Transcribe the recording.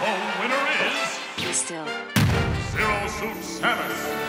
The winner is... Be still. Zero Suit Samus.